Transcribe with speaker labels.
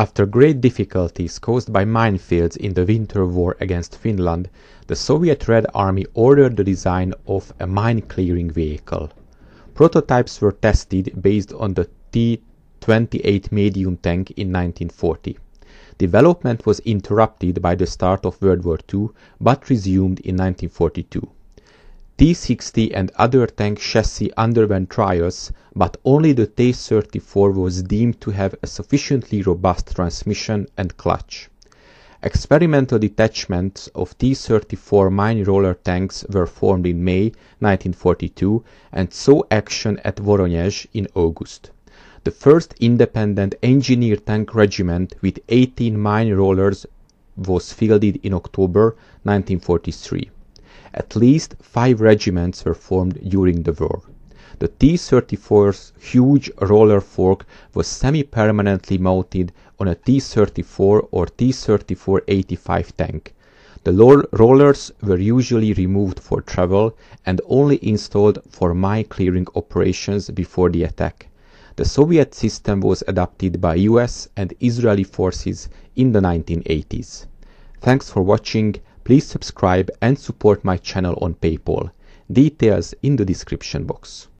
Speaker 1: After great difficulties caused by minefields in the Winter War against Finland, the Soviet Red Army ordered the design of a mine-clearing vehicle. Prototypes were tested based on the T-28 medium tank in 1940. Development was interrupted by the start of World War II, but resumed in 1942. T-60 and other tank chassis underwent trials, but only the T-34 was deemed to have a sufficiently robust transmission and clutch. Experimental detachments of T-34 mine roller tanks were formed in May 1942 and saw action at Voronezh in August. The first independent engineer tank regiment with 18 mine rollers was fielded in October 1943. At least five regiments were formed during the war. The T-34's huge roller fork was semi-permanently mounted on a T-34 or T-34-85 tank. The rollers were usually removed for travel and only installed for mine clearing operations before the attack. The Soviet system was adopted by US and Israeli forces in the 1980s. Thanks for watching Please subscribe and support my channel on PayPal. Details in the description box.